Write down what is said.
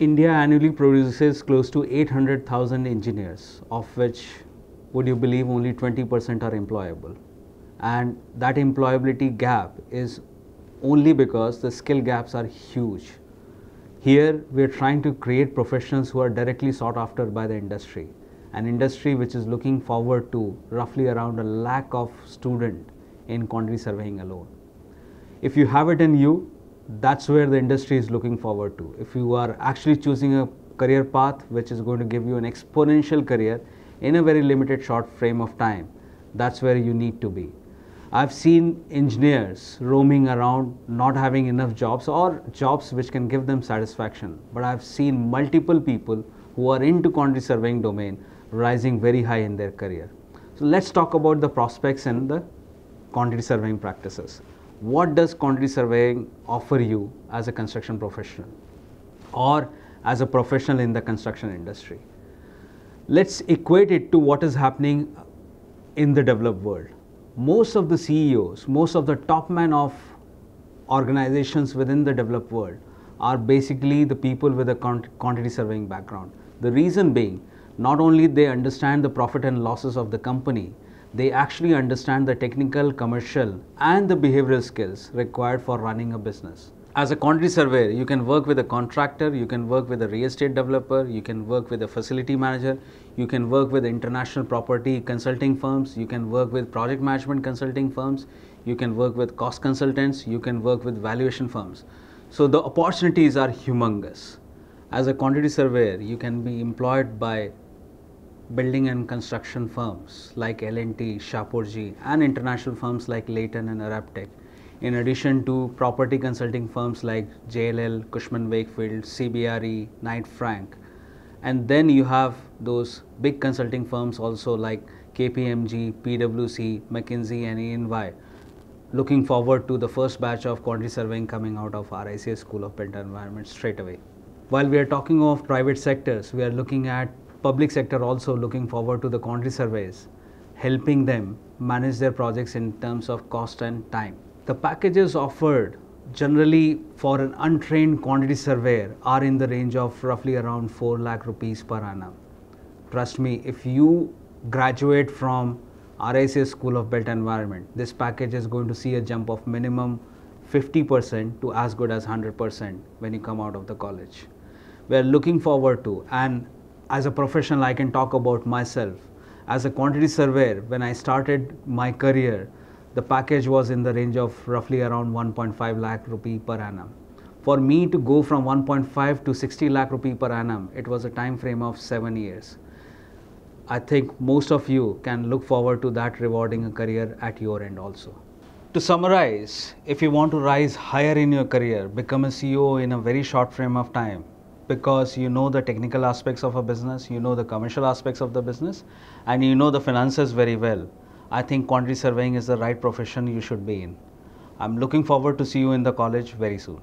India annually produces close to 800,000 engineers, of which, would you believe, only 20% are employable. And that employability gap is only because the skill gaps are huge. Here, we are trying to create professionals who are directly sought after by the industry. An industry which is looking forward to roughly around a lakh of student in quantity surveying alone. If you have it in you, that's where the industry is looking forward to. If you are actually choosing a career path which is going to give you an exponential career in a very limited short frame of time, that's where you need to be. I've seen engineers roaming around not having enough jobs or jobs which can give them satisfaction. But I've seen multiple people who are into quantity surveying domain rising very high in their career. So let's talk about the prospects and the quantity surveying practices what does quantity surveying offer you as a construction professional or as a professional in the construction industry? Let's equate it to what is happening in the developed world. Most of the CEOs, most of the top men of organizations within the developed world are basically the people with a quantity surveying background. The reason being, not only they understand the profit and losses of the company, they actually understand the technical, commercial, and the behavioral skills required for running a business. As a quantity surveyor, you can work with a contractor, you can work with a real estate developer, you can work with a facility manager, you can work with international property consulting firms, you can work with project management consulting firms, you can work with cost consultants, you can work with valuation firms. So the opportunities are humongous. As a quantity surveyor, you can be employed by building and construction firms like L&T, Shapoorji and international firms like Leighton and Arabtec in addition to property consulting firms like JLL, Cushman Wakefield, CBRE, Knight Frank. And then you have those big consulting firms also like KPMG, PwC, McKinsey and EY looking forward to the first batch of quantity surveying coming out of RICS School of Built Environment straight away. While we are talking of private sectors, we are looking at public sector also looking forward to the quantity surveys, helping them manage their projects in terms of cost and time. The packages offered generally for an untrained quantity surveyor are in the range of roughly around 4 lakh rupees per annum. Trust me, if you graduate from RICS School of Built Environment, this package is going to see a jump of minimum 50% to as good as 100% when you come out of the college. We are looking forward to and as a professional, I can talk about myself. As a quantity surveyor, when I started my career, the package was in the range of roughly around 1.5 lakh rupee per annum. For me to go from 1.5 to 60 lakh rupee per annum, it was a time frame of seven years. I think most of you can look forward to that rewarding a career at your end also. To summarize, if you want to rise higher in your career, become a CEO in a very short frame of time, because you know the technical aspects of a business, you know the commercial aspects of the business, and you know the finances very well. I think quantity surveying is the right profession you should be in. I'm looking forward to see you in the college very soon.